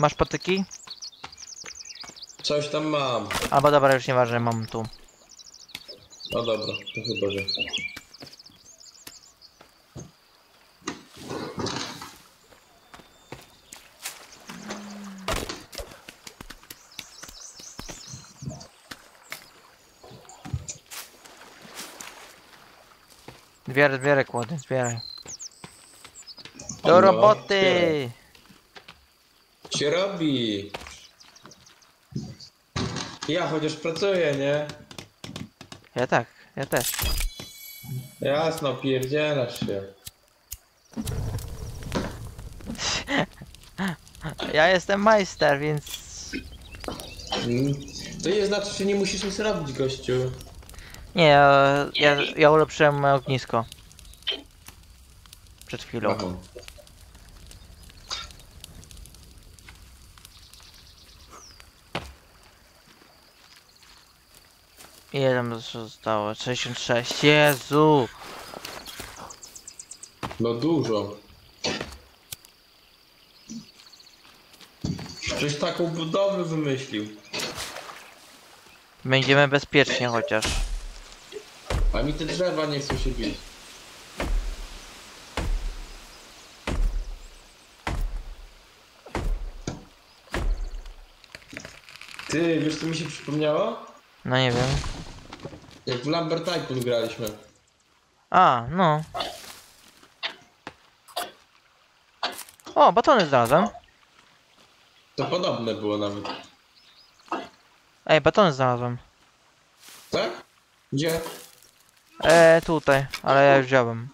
Masz patyki? Coś tam mam. Albo dobra, już nieważne, mam tu. No dobra, to chyba, że... Zbieraj, zbieraj kłody, zbieraj. Do roboty! Się robi. Ja chociaż pracuję, nie? Ja tak, ja też. Jasno, pierdzielasz się. Ja jestem majster, więc... Mm. To nie znaczy, że nie musisz nic robić, gościu. Nie, ja, ja, ja ulepszyłem moje ognisko. Przed chwilą. Aha. Ile tam zostało? 66. Jezu! No dużo. Ktoś taką budowę wymyślił. Będziemy bezpiecznie chociaż. A mi te drzewa nie chcą się bić. Ty, wiesz co mi się przypomniało? No nie wiem. Jak w Lambert Tycoon graliśmy. A, no. O, batony znalazłem. To podobne było nawet. Ej, batony znalazłem. Tak? Gdzie? E, tutaj, ale ja już wziąłem.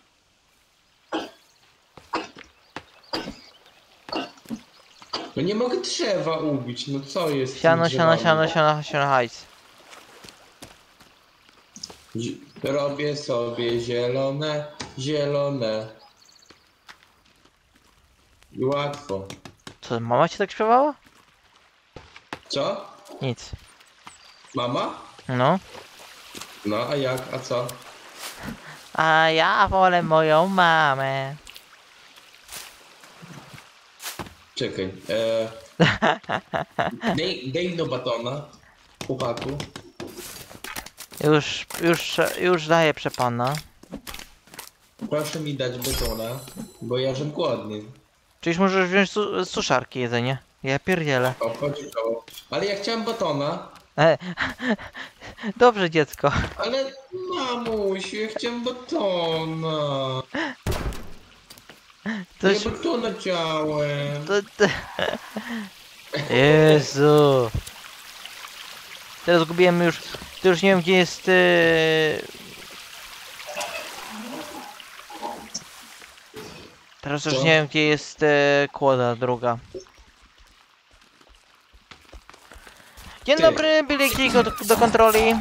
No nie mogę drzewa ubić, no co jest? Siano, siano, siano, siano, siano, hajs. Robię sobie zielone, zielone. I łatwo. Co, mama ci tak śpiewała? Co? Nic. Mama? No. No, a jak? A co? A ja wolę moją mamę. Czekaj. E... dej, dej no batona. Chłopaku. Już, już, już daję przepana. Proszę mi dać batona, bo ja żem głodny. Czyż możesz wziąć su suszarki jedzenie? Ja pierdzielę. O, podziękował. Ale ja chciałem batona. E, dobrze dziecko. Ale mamuś, ja chciałem batona. To ja już... batona chciałem. To, to... Jezu. Teraz zgubiłem już... To już nie wiem gdzie jest... Yy... Teraz już Co? nie wiem gdzie jest yy, kłoda druga. Dzień Ty. dobry, bilecik do, do kontroli.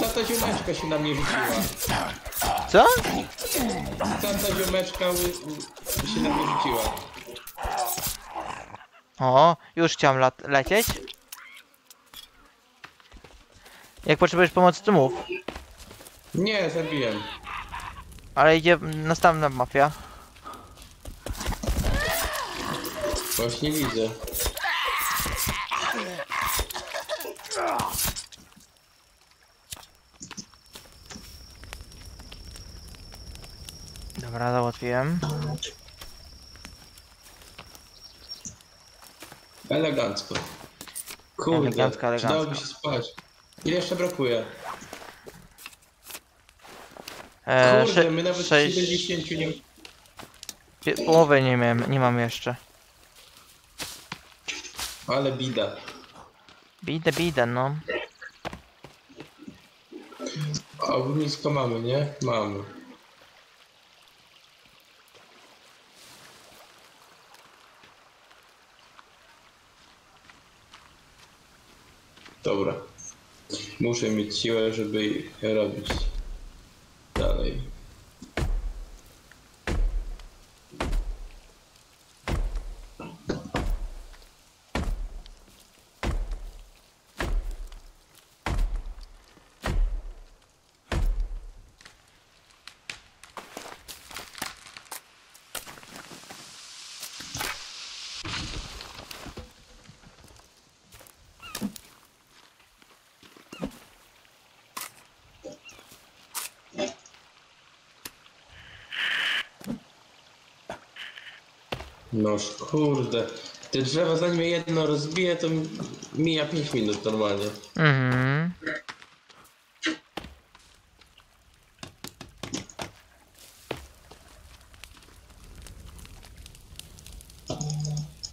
Co ta ziomeczka się na mnie rzuciła? Co? Co ta ziomeczka się na mnie rzuciła? O, już chciałem lecieć. Jak potrzebujesz pomocy, to mów. Nie, zabiłem. Ale idzie następna mafia. Właśnie widzę. Dobra, załatwiłem. Elegancko. Kurde, Elegancko, elegancko. przydałoby się spać. Ile jeszcze brakuje? E, Kurde, sze- my nawet sześć- 70 nie... pie- Połowy nie miałem, nie mam jeszcze. Ale bida. Bidę, bidę, no. A ognisko mamy, nie? Mamy. Dobra. Muszę mieć siłę, żeby robić Noż kurde. Te drzewa zanim je jedno rozbije, to mi- mija 5 minut normalnie. Mhm.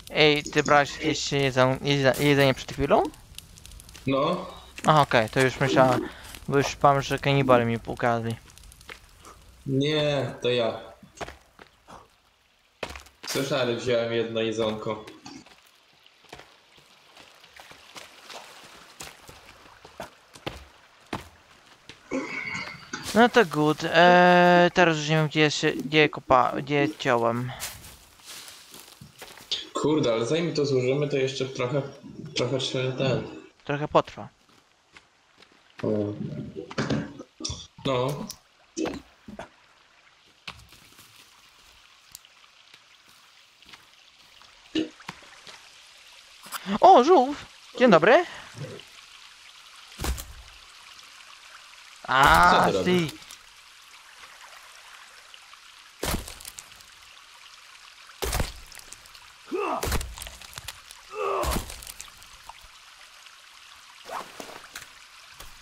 Ej, ty brałeś jedza- jedzenie przed chwilą? No, Aha, okej, to już myślałem, bo już pam, że kanibale mi pokazali. nie, to ja. Słyszałem, wziąłem jedno jedzonko. No to good. Eee, teraz już nie wiem gdzie się, gdzie kopa, gdzie ciąłem. Kurde, ale zanim to złożymy, to jeszcze trochę, trochę trzeba ten. Trochę potrwa. O. No, O, żółw! Dzień dobry. Co A, ty ty. robisz?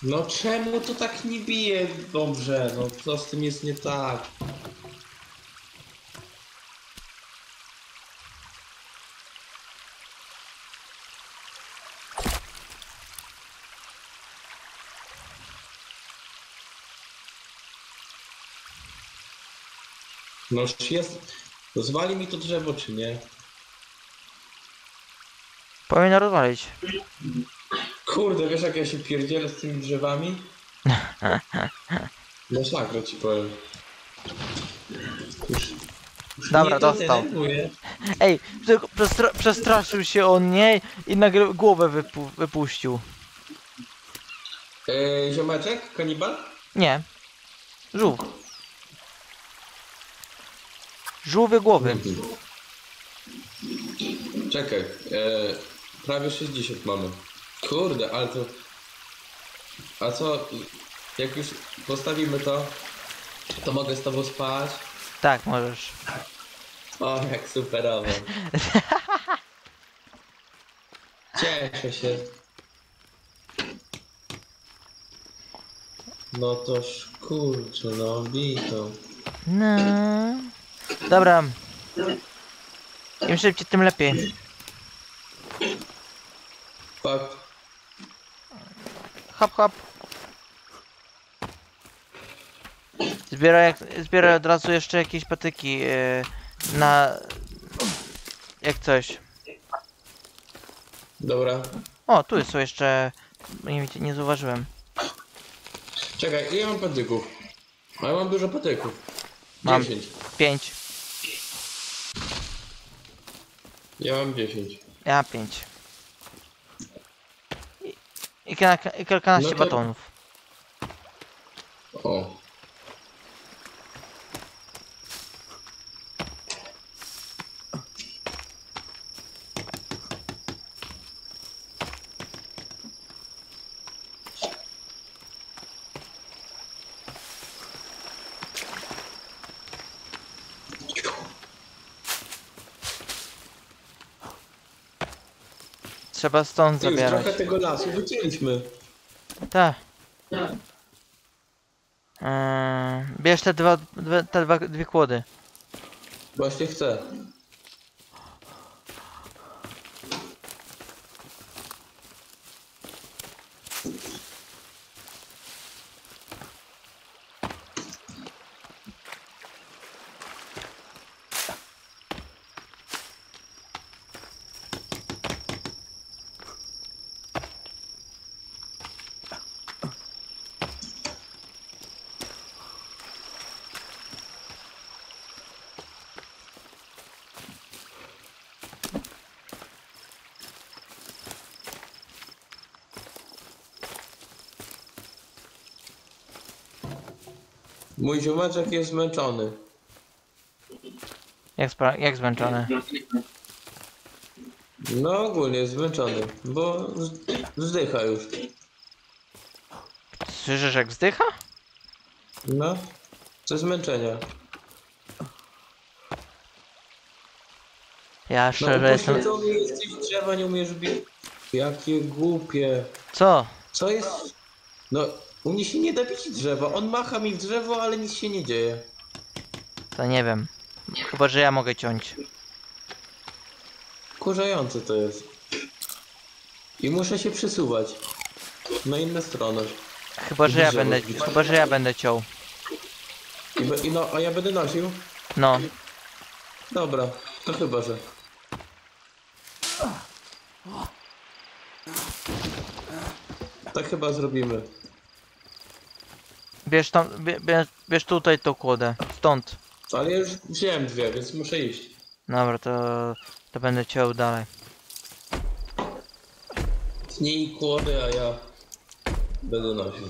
no czemu to tak nie bije dobrze? No co z tym jest nie tak? Noż jest. Zwali mi to drzewo, czy nie? Powinno rozwalić. Kurde, wiesz jak ja się pierdzielę z tymi drzewami? No szlakro ci powiem. Już, już Dobra, mnie to dostał. denerwuje. Ej, tylko przestra przestraszył się on, nie? I nagle głowę wypu wypuścił. E, ziomeczek? Kanibal? Nie. Żółw. Żółwie głowy. Czekaj, e, prawie 60 mamy. Kurde, ale to... A co, jak już postawimy to, to mogę z tobą spać? Tak, możesz. O, jak superowo. Cieszę się. No toż kurczę, no bito. No. Dobra. Im szybciej, tym lepiej. Fakt. Hop, hop. Zbieraj, zbieraj od razu jeszcze jakieś patyki yy, na... Jak coś. Dobra. O, tu są jeszcze... Nie, nie zauważyłem. Czekaj, ile mam patyków? A ja mam dużo patyków. Mam. 10. Pięć. Ja mam 10. Ja pięć. I, i, kilka, i kilkanaście No to- batonów. O. Trzeba stąd Ty już zabierać. trochę tego lasu wycięliśmy. Tak. Eee, bierz te dwa, dwa, te dwa, dwie kłody. Właśnie chcę. Mój ziomeczek jest zmęczony. Jak, spra- jak zmęczony. No ogólnie jest zmęczony, bo z- wzdycha już. Słyszysz jak wzdycha? No, ze zmęczenia. Ja No szczerze jestem... upośledzony jesteś, drzewa nie umiesz bić. Jakie głupie. Co? Co jest? No, u mnie się nie da bić drzewa. On macha mi w drzewo, ale nic się nie dzieje. To nie wiem. Chyba, że ja mogę ciąć. Kurzające to jest. I muszę się przesuwać. Na inne strony. Chyba, że ja Drzewo będę... Chyba, że ja będę ciął. I, be- i no, a ja będę nosił? No. Dobra, to chyba, że. Tak chyba zrobimy. Bierz tam... Bie, bierz, bierz tutaj tą kłodę. Stąd. Ale ja już wziąłem dwie, więc muszę iść. Dobra, to... To będę ciął dalej. Tnij kłody, a ja będę nosił.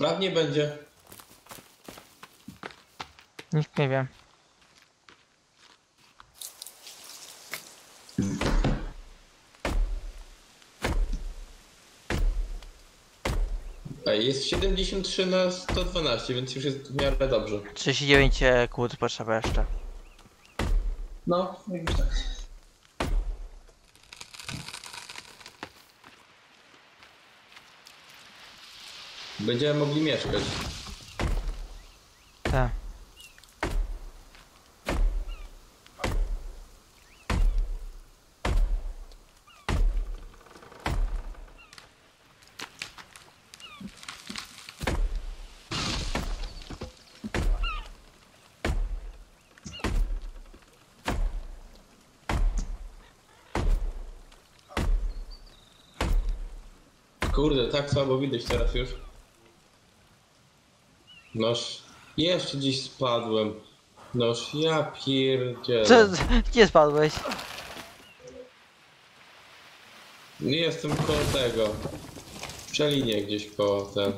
Może nawet sprawnie będzie. Nikt nie wie. Ej, jest 73 na 112, więc już jest w miarę dobrze. 39 kłód potrzeba jeszcze. No, jakoś tak. Będziemy mogli mieszkać. Tak. Kurde, tak słabo widać teraz już. Noż, jeszcze dziś spadłem. Noż, ja pierdzielę. Co? Gdzie spadłeś? Nie jestem koło tego. W Przelinie gdzieś koło ten.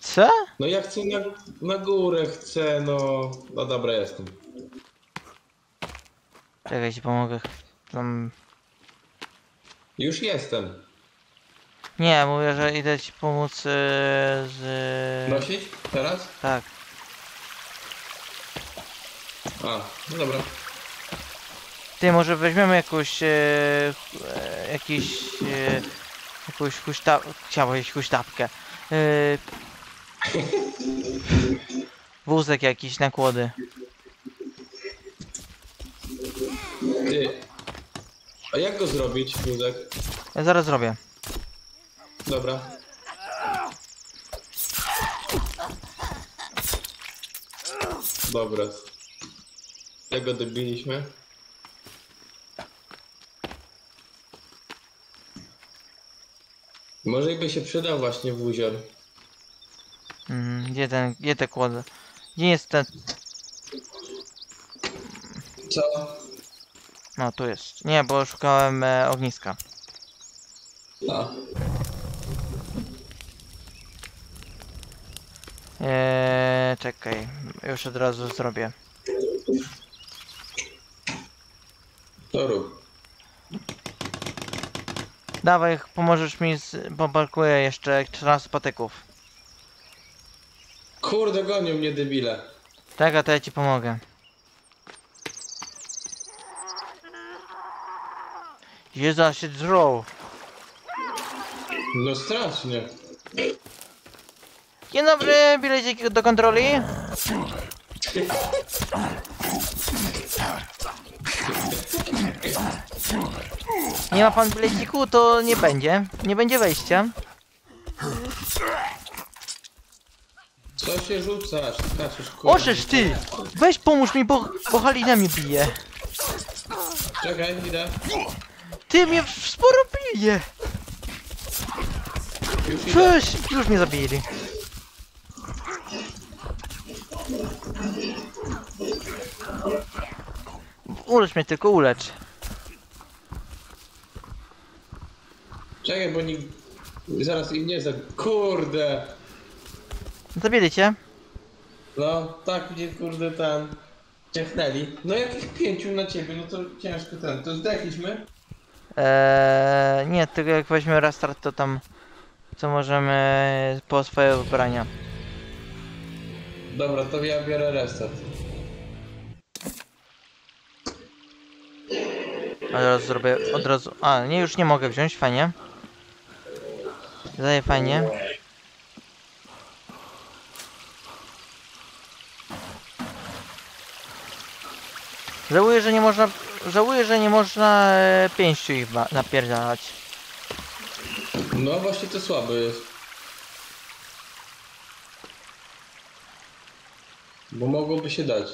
Co? No ja chcę na, na górę, chcę, no. No dobra, jestem. Czekaj, ci pomogę. Tam... Już jestem. Nie, mówię, że idę ci pomóc yy, z... Nosić? Teraz? Tak. A, no dobra. Ty, może weźmiemy jakąś... E, jakiś... E, jakąś. Chciałem powiedzieć huśtawkę. E, wózek jakiś na kłody. Ty. A jak go zrobić, wózek? Ja zaraz zrobię. Dobra. Dobra. Jak go dobiliśmy? Może i by się przydał właśnie wózior. Mhm, gdzie ten... Gdzie te kłody? Gdzie jest ten... Co? No, tu jest. Nie, bo szukałem e, ogniska. A. Eee, czekaj, już od razu zrobię. To rób. Dawaj, pomożesz mi, z, bo balkuję jeszcze 14 patyków. Kurde, gonią mnie debile. Tak, a to ja ci pomogę. Jezu, a się drą. No strasznie. Dzień dobry, bilecik do kontroli. Nie ma pan bileciku, to nie będzie. Nie będzie wejścia. Co się rzucasz? Skaczesz. Orzesz ty! Weź pomóż mi, bo, bo Halina mnie bije. Czekaj, idę. Ty mnie sporo bije. Już idę. Weź, już mnie zabili. Ulecz mnie, tylko ulecz. Czekaj, bo nikt... Zaraz im nie za... Kurde! Zabili cię? No, tak mnie kurde ten... Ciechnęli. No jak ich pięciu na ciebie, no to ciężko ten. To zdechliśmy? Eee, nie, tylko jak weźmiemy restart, to tam co możemy po swoje ubrania. Dobra, to ja biorę restart. Od razu zrobię, od razu, a nie, już nie mogę wziąć, fajnie. Daję fajnie. Żałuję, że nie można, żałuję, że nie można e, pięścią ich napierdalać. No właśnie to słabe jest. Bo mogłoby się dać.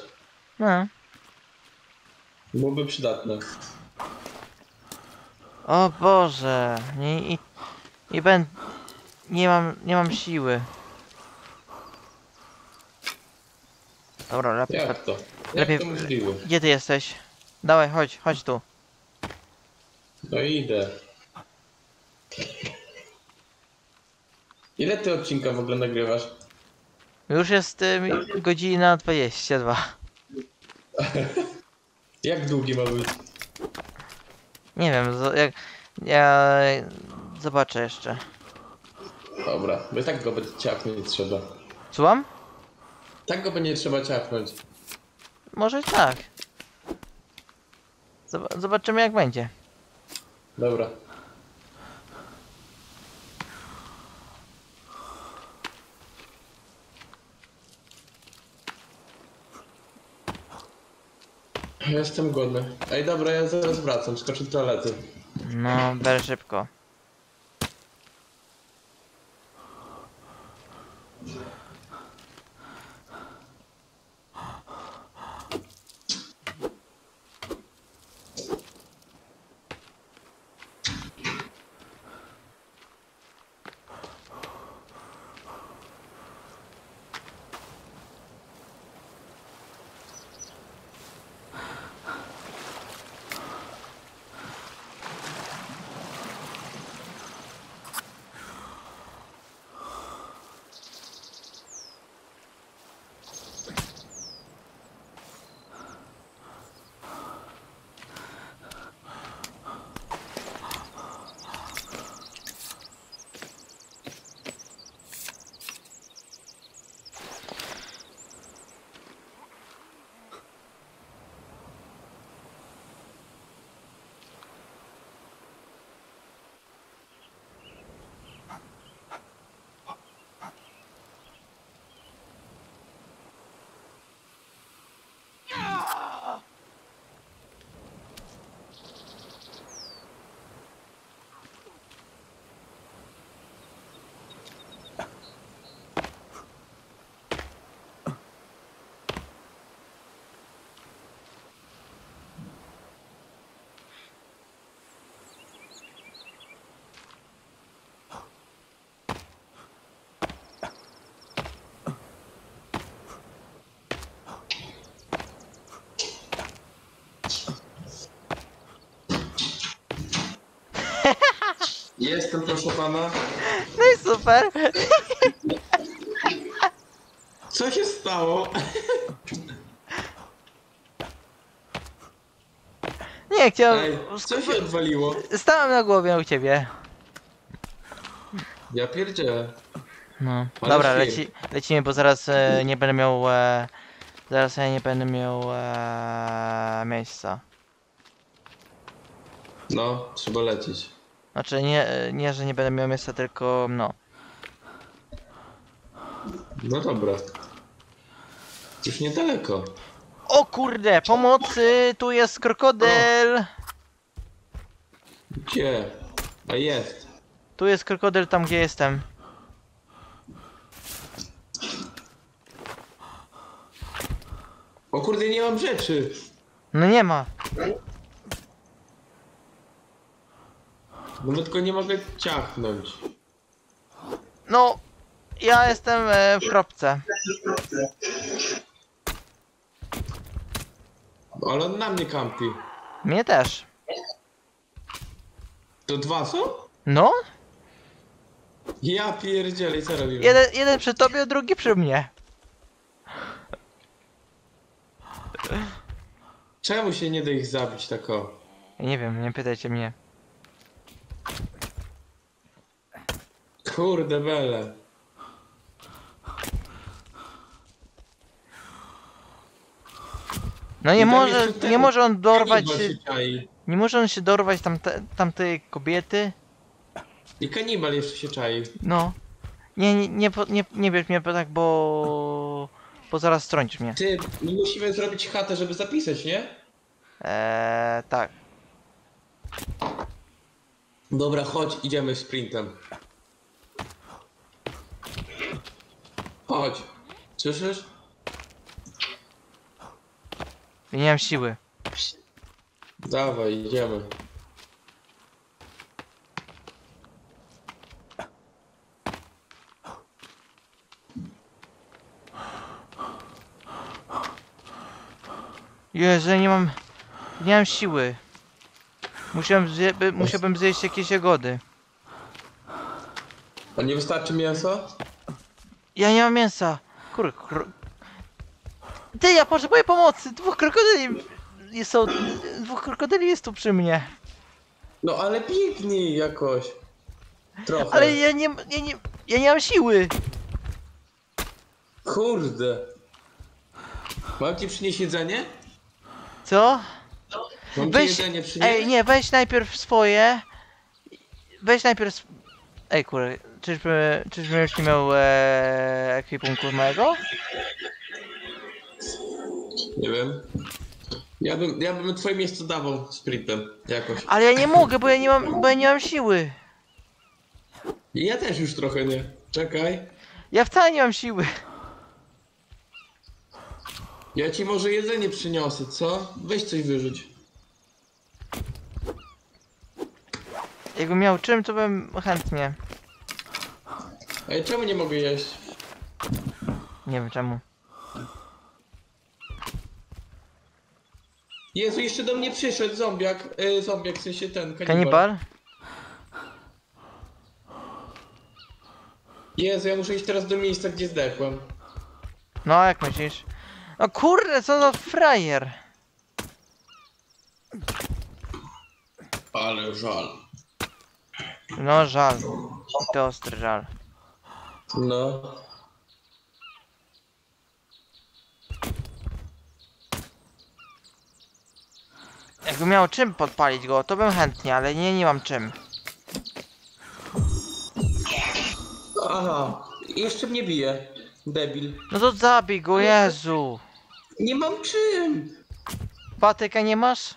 No. Byłoby przydatne. O Boże, nie, i, i ben, nie mam, nie mam siły. Dobra, lepiej, Jak to? Jak Lepiej- to możliwe? gdzie ty jesteś? Dawaj, chodź, chodź tu. No idę. Ile ty odcinka w ogóle nagrywasz? Już jest y, godzina 22. Jak długi ma być? Nie wiem, jak, ja zobaczę jeszcze. Dobra, bo i tak go będzie ciachnąć trzeba. Słucham? Tak go będzie trzeba ciachnąć. Może tak. Zob- Zobaczymy jak będzie. Dobra. Jestem głodny. Ej, dobra, ja zaraz wracam, skoczę do. No, bardzo szybko. Jestem, proszę pana. No i super. Co się stało? Nie, chciałem... Ej, co się odwaliło? Stałem na głowie u ciebie. Ja pierdzielę. No. Ale Dobra, świr. leci, lecimy, bo zaraz e, nie będę miał... E, zaraz ja nie będę miał e, miejsca. No, trzeba lecieć. Znaczy nie, nie, że nie będę miał miejsca, tylko no. No dobra. Już niedaleko. O kurde, pomocy! Tu jest krokodyl! Gdzie? A jest. Tu jest krokodyl tam gdzie jestem. O kurde, nie mam rzeczy. No nie ma. Nawet go nie mogę ciachnąć. No, ja jestem e, w kropce. Ale on na mnie kampi. Mnie też. To dwa są? No? Ja pierdzielę, i co robimy? Jeden, jeden przy tobie, drugi przy mnie. Czemu się nie da ich zabić tak o? Ja nie wiem, nie pytajcie mnie. Kurde bele. No nie może, nie może on dorwać się, nie może on się dorwać tamte, tamtej kobiety. I kanibal jeszcze się czai. No. Nie, nie, nie, nie, nie bierz mnie tak, bo... Bo zaraz strącisz mnie. Ty, my musimy zrobić chatę, żeby zapisać, nie? Eee, tak. Dobra, chodź, idziemy sprintem. Chodź. Słyszysz? Ja nie mam siły. Dawaj, idziemy. Jezu, ja nie mam... Nie mam siły. Musiałem zje, by, musiałbym zjeść jakieś jagody. A nie wystarczy mięso? Ja nie mam mięsa. Kur... kur... Ty, ja potrzebuję pomocy! Dwóch krokodyli jest są... Dwóch krokodyli jest tu przy mnie. No ale biegnij jakoś. Trochę. Ale ja nie... Ja nie, ja nie mam siły! Kurde. Mam ci przynieść jedzenie? Co? Mam Weź... ci jedzenie przynieść? Ej, nie, weź najpierw swoje. Weź najpierw... Ej, kurde, czyżby, czyżbym już nie miał e, ekwipunku mojego? Nie wiem. Ja bym, ja bym twoje miejsce dawał sprintem jakoś. Ale ja nie mogę, bo ja nie mam, bo ja nie mam siły. I ja też już trochę nie. Czekaj. Ja wcale nie mam siły. Ja ci może jedzenie przyniosę, co? Weź coś wyrzuć. Jakbym miał czym, to bym chętnie. Ej, czemu nie mogę jeść? Nie wiem czemu. Jezu, jeszcze do mnie przyszedł zombiak. E, zombiak, w sensie ten, kanibal. Kanibal? Jezu, ja muszę iść teraz do miejsca, gdzie zdechłem. No, jak myślisz? No kurde, co za frajer. Ale żal. No, żal. To ostry żal. No. Jakbym miał czym podpalić go, to bym chętnie, ale nie, nie mam czym. Aha, jeszcze mnie bije. Debil. No to zabij go, Jezu. Nie mam czym. Patyka nie masz?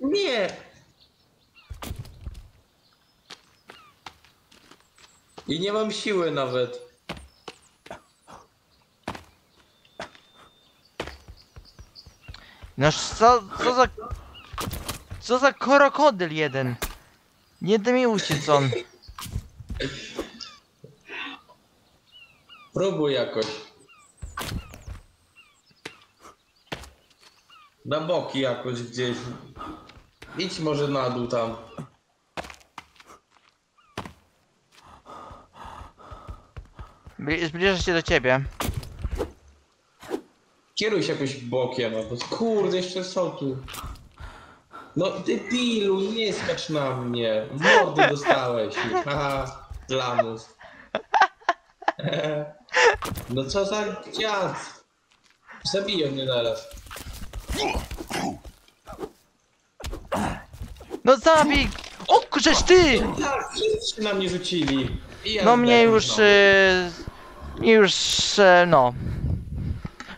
Nie. I nie mam siły nawet. No co, co za... Co za krokodyl jeden. Nie da mi uciec on. Próbuj jakoś. Na boki jakoś gdzieś. Idź może na dół tam. Bli- Zbliża się do ciebie. Kieruj się jakoś bokiem, albo kurde, jeszcze są tu. No debilu, nie skacz na mnie. W mordę dostałeś. Haha, lamus. No co za dziad. Zabiję mnie zaraz. No zabij! O kurczesz ty! Tak, wszyscy się na mnie rzucili. I ja No mnie zdechłem już... znowu. E, mnie już... E, no.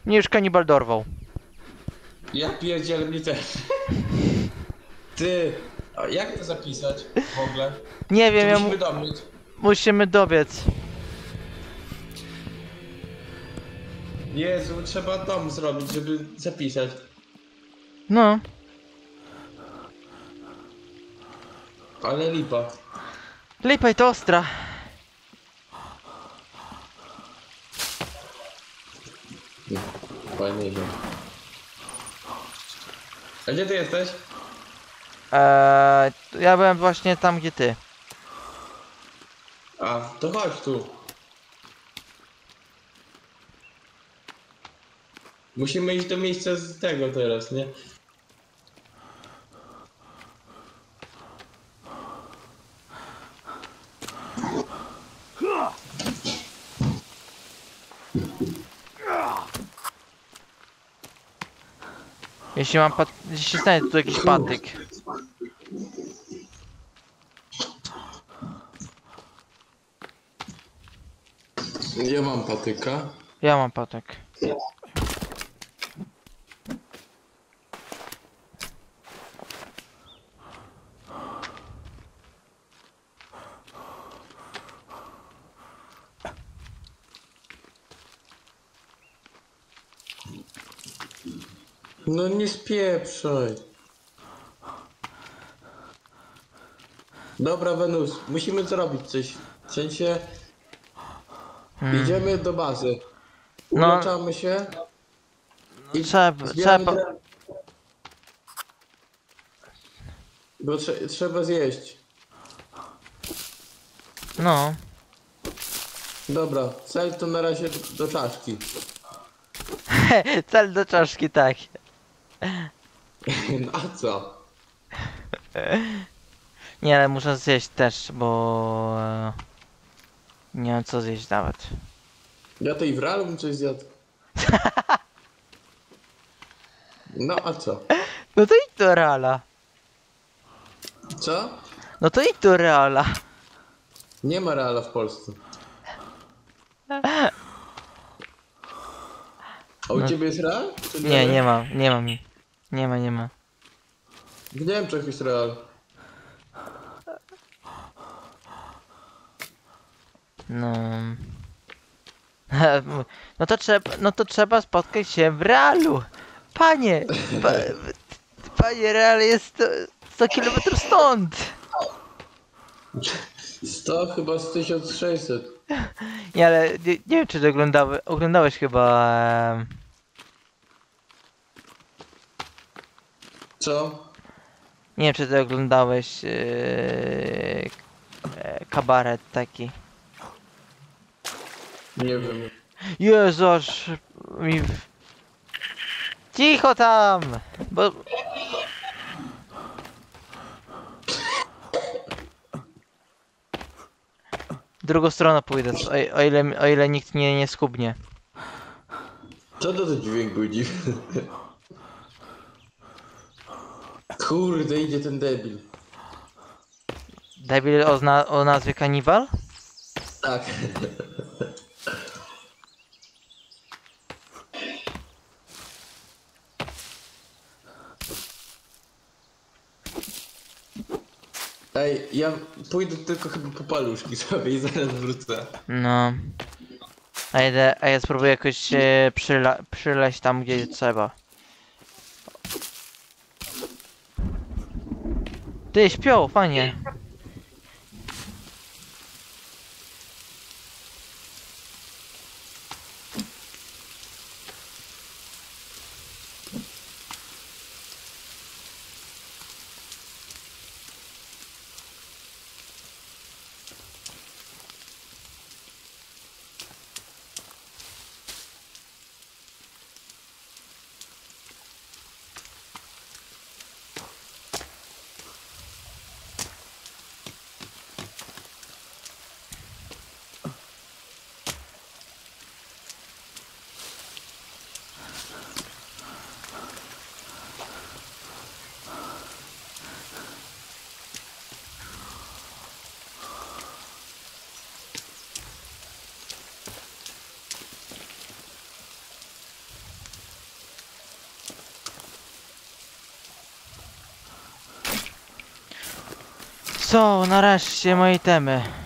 Mnie już kanibal dorwał. Ja pierdzielę mnie też. Ty, a jak to zapisać w ogóle? Nie wiem, ja mu, musimy domyć? musimy dobiec. Jezu, trzeba dom zrobić, żeby zapisać. No. Ale lipa. Lipaj to ostra. Fajnie, że. A gdzie ty jesteś? Eee, ja byłem właśnie tam, gdzie ty. A, to chodź tu. Musimy iść do miejsca z tego teraz, nie? Jeśli mam pat... Jeśli znajdę tu jakiś patyk. Ja mam patyka. Ja mam patyk. No nie spieprzaj. Dobra, Wenus, musimy zrobić coś. W sensie, Hmm. idziemy do bazy. No. Się. I Trzeba, trzeba... dre- Bo trze trzeba zjeść. No. Dobra, cel to na razie do czaszki. Cel do czaszki, tak. No a co? Nie, ale muszę zjeść też, bo... e, Nie wiem co zjeść nawet. Ja to i w realu bym coś zjadł. No a co? No to idź do Reala. Co? No to idź do Reala. Nie ma reala w Polsce. A u No. ciebie jest real? Czy Nie, nie ma, nie ma mi. Nie ma, nie ma. W Niemczech jest real. No. No to trzeba, no to trzeba spotkać się w Realu. Panie, pa, panie Real jest 100, 100 km stąd. 100 chyba z 1600. Nie, ale nie, nie wiem czy oglądałeś, oglądałeś chyba Co? Nie wiem czy ty oglądałeś yy, e, kabaret taki. Nie wiem. Jezu, aż mi... w- Cicho tam! Bo... Drugą stronę pójdę, o, o, ile, o ile nikt nie, nie skubnie. Co to za dźwięk był dziwny? Kurde, idzie ten debil. Debil o, zna, o nazwie kanibal? Tak. Ej, ja pójdę tylko chyba po paluszki sobie i zaraz wrócę. No. A, idę, a ja spróbuję jakoś e, przyla, przyleść tam, gdzie trzeba. Ty, śpią, fajnie. Co, nareszcie moje temy.